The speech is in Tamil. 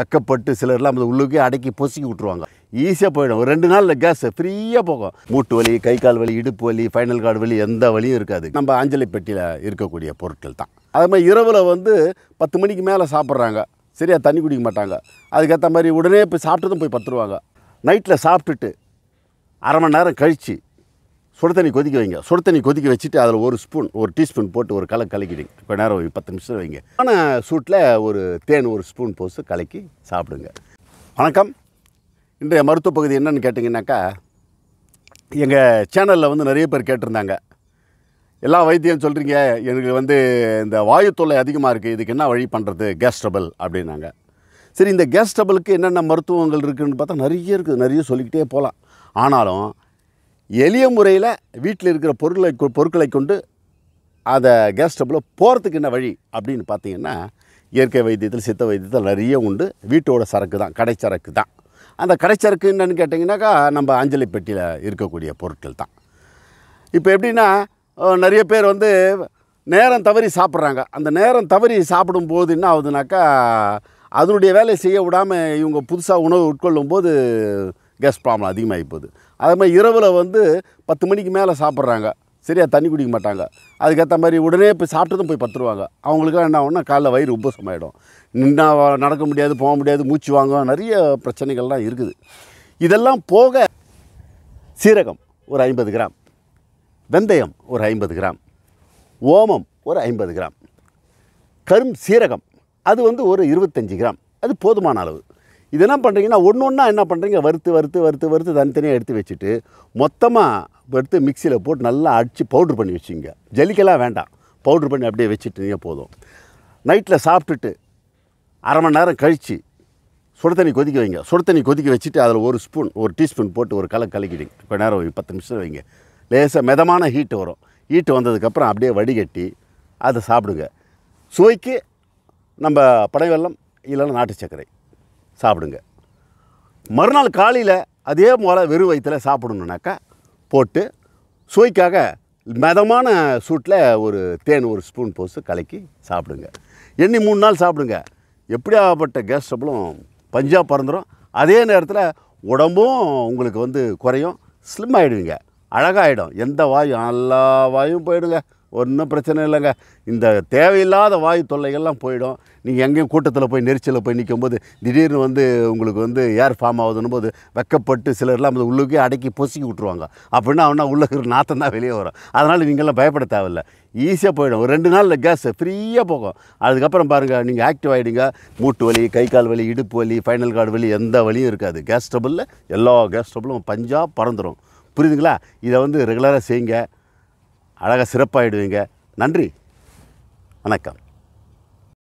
வெக்கப்பட்டு சிலர்லாம் அந்த உள்ளுக்கே அடக்கி பொசுக்கி விட்ருவாங்க ஈஸியாக போயிடும். ஒரு ரெண்டு நாளில் கேஸ் ஃப்ரீயாக போகும். மூட்டு வலி கை கால் வலி இடுப்பு வலி ஃபைனல் கார்டு வலி எந்த வலியும் இருக்காது. நம்ம அஞ்சலி பெட்டியில் இருக்கக்கூடிய பொருட்கள் தான். அதே மாதிரி இரவில் வந்து பத்து மணிக்கு மேலே சாப்பிட்றாங்க. சரியாக தண்ணி குடிக்க மாட்டாங்க. அதுக்கேற்ற மாதிரி உடனே போய் சாப்பிட்டு தான் போய் பத்துருவாங்க. நைட்டில் சாப்பிட்டுட்டு அரை மணி நேரம் கழித்து சுடு தண்ணி கொதிக்க வைங்க. சுடு தண்ணி கொதிக்க வச்சுட்டு அதில் ஒரு ஸ்பூன் ஒரு டீஸ்பூன் போட்டு ஒரு கலை கலக்கிடுங்க. இப்போ நேரம் பத்து நிமிஷம் வைங்க. ஆனால் சூட்டில் ஒரு தேன் ஒரு ஸ்பூன் போட்டு கலக்கி சாப்பிடுங்க. வணக்கம். இன்றைய மருத்துவ பகுதி என்னென்னு கேட்டிங்கனாக்கா எங்கள் சேனலில் வந்து நிறைய பேர் கேட்டிருந்தாங்க. எல்லா வைத்தியம் சொல்கிறீங்க எனக்கு வந்து இந்த வாயு தொல்லை அதிகமாக இருக்குது இதுக்கு என்ன வழி பண்ணுறது கேஸ் ட்ரபிள் அப்படின்னாங்க. சரி இந்த கேஸ் ட்ரபிளுக்கு என்னென்ன மருத்துவங்கள் இருக்குதுன்னு பார்த்தா நிறைய இருக்குது. நிறைய சொல்லிக்கிட்டே போகலாம். ஆனாலும் எளிய முறையில் வீட்டில் இருக்கிற பொருளை கொ- பொருட்களை கொண்டு அதை கேஸ் ஸ்டவ்வில் போகிறதுக்கு என்ன வழி அப்படின்னு பார்த்தீங்கன்னா இயற்கை வைத்தியத்தில் சித்த வைத்தியத்தில் நிறைய உண்டு. வீட்டோட சரக்கு தான் கடைச்சரக்கு தான். அந்த கடைச்சரக்கு என்னன்னு கேட்டிங்கனாக்கா நம்ம அஞ்சலி பெட்டியில் இருக்கக்கூடிய பொருட்கள் தான். இப்போ எப்படின்னா நிறைய பேர் வந்து நேரம் தவறி சாப்பிட்றாங்க. அந்த நேரம் தவறி சாப்பிடும்போது என்ன ஆகுதுனாக்கா அதனுடைய வேலையை செய்ய விடாமல் இவங்க புதுசாக உணவு உட்கொள்ளும் போது கேஸ் ப்ராப்ளம் அதிகமாகி போகுது அதே மாதிரி இரவில் வந்து பத்து மணிக்கு மேலே சாப்பிட்றாங்க. சரியாக தண்ணி குடிக்க மாட்டாங்க. அதுக்கேற்ற மாதிரி உடனே போய் சாப்பிட்டதும் போய் பத்துருவாங்க அவங்களுக்குலாம் என்ன ஆகும்னா காலைல வயிறு உப்பசமாயிடும் நின்னா நடக்க முடியாது போக முடியாது மூச்சு வாங்க நிறைய பிரச்சனைகள்லாம் இருக்குது. இதெல்லாம் போக சீரகம் ஒரு ஐம்பது கிராம். வெந்தயம் ஒரு ஐம்பது கிராம். ஓமம் ஒரு ஐம்பது கிராம். கரும் சீரகம் அது வந்து ஒரு இருபத்தஞ்சி கிராம். அது போதுமான அளவு. இது என்ன பண்ணுறீங்கன்னா ஒன்று ஒன்றா என்ன பண்ணுறீங்க வறுத்து வறுத்து வறுத்து வறுத்து தனித்தனியாக எடுத்து வச்சுட்டு மொத்தமாக எடுத்து மிக்சியில் போட்டு நல்லா அடித்து பவுட்ரு பண்ணி வச்சுங்க. ஜல்லிக்கெல்லாம் வேண்டாம். பவுட்ரு பண்ணி அப்படியே வச்சுட்டீங்க போதும். நைட்டில் சாப்பிட்டுட்டு அரை மணி நேரம் கழித்து சுடு தண்ணி கொதிக்க வைங்க. சுடு தண்ணி கொதிக்க வச்சுட்டு அதில் ஒரு ஸ்பூன் ஒரு டீஸ்பூன் போட்டு ஒரு கலை கலக்கிடுங்க. கொஞ்ச நேரம் வைங்க பத்து நிமிஷம் வைங்க. லேசாக மிதமான ஹீட்டு வரும். ஹீட்டு வந்ததுக்கப்புறம் அப்படியே வடிகட்டி அதை சாப்பிடுங்க. சுவைக்கு நம்ம படைவெல்லம் இல்லைன்னா நாட்டு சர்க்கரை. சாப்பிடுங்க. மறுநாள் காலையில் அதே போல் வெறும் வயிற்றில் சாப்பிடணுனாக்கா போட்டு சுவைக்காக மிதமான சூட்டில் ஒரு தேன் ஒரு ஸ்பூன் போஸ்ட்டு கலக்கி சாப்பிடுங்க. எண்ணி மூணு நாள் சாப்பிடுங்க. எப்படியாப்பட்ட கேஸ் ட்ரபிளும் பஞ்சாக பறந்துடும் அதே நேரத்தில் உடம்பும் உங்களுக்கு வந்து குறையும். ஸ்லிம் ஆகிடுவீங்க அழகாகிடும் எந்த வாயும் எல்லா வாயும் போயிடுங்க. ஒன்றும் பிரச்சனை இல்லைங்க. இந்த தேவையில்லாத வாயு தொல்லைகள்லாம் போயிடும். நீங்கள் எங்கேயும் கூட்டத்தில் போய் நெரிச்சலில் போய் நிற்கும்போது திடீர்னு வந்து உங்களுக்கு வந்து ஏர் ஃபார்ம் ஆகுதுன்னு போது வெக்கப்பட்டு சிலர்லாம் அந்த உள்ளுக்கே அடக்கி பொசுக்கி விட்ருவாங்க அப்படின்னா அவனா உள்ள இருக்கிற நாத்தம் தான் வெளியே வரும். அதனால் நீங்கள்லாம் பயப்பட தேவையில்ல. ஈஸியாக போயிடும். ஒரு ரெண்டு நாளில் கேஸ் ஃப்ரீயாக போகும். அதுக்கப்புறம் பாருங்கள் நீங்கள் ஆக்டிவ் ஆகிடுங்க மூட்டு வலி கை கால் வலி இடுப்பு வலி ஃபைனல் கார்டு வலி எந்த வலியும் இருக்காது. கேஸ் ட்ரபிளில் எல்லா கேஸ் ட்ரபிளும் பஞ்சாக பறந்துடும் புரியுதுங்களா? இதை வந்து ரெகுலராக செய்யுங்க. அழகாக சிறப்பாகிடுவீங்க நன்றி. வணக்கம்.